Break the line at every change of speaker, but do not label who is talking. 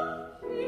Woo!